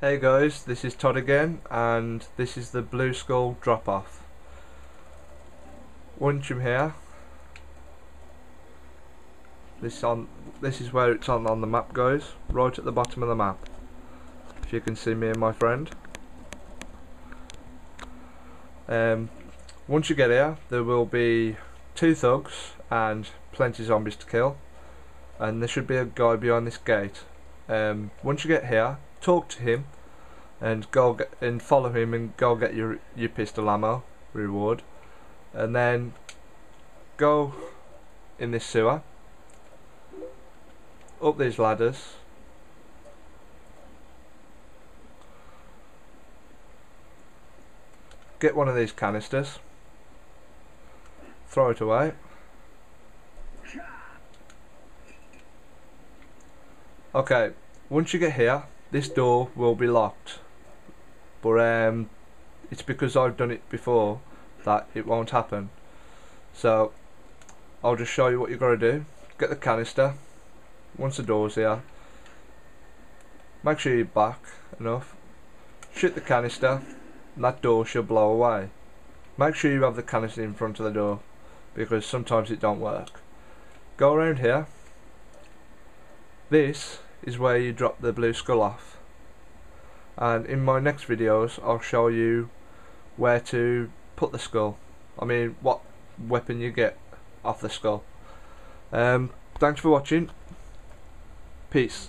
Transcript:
Hey guys, this is Todd again, and this is the Blue Skull drop off. Once you're here, this on this is where it's on on the map, guys. Right at the bottom of the map. If you can see me and my friend. Um, once you get here, there will be two thugs and plenty of zombies to kill, and there should be a guy behind this gate. Um, once you get here, talk to him and go get, and follow him and go get your your pistol ammo reward. And then go in this sewer up these ladders. Get one of these canisters. Throw it away. Okay once you get here this door will be locked. But um, it's because I've done it before that it won't happen. So I'll just show you what you've got to do. Get the canister. Once the door's here make sure you're back enough. Shoot the canister and that door should blow away. Make sure you have the canister in front of the door because sometimes it don't work. Go around here. This is where you drop the blue skull off. And in my next videos I'll show you where to put the skull. I mean what weapon you get off the skull. Um, thanks for watching. Peace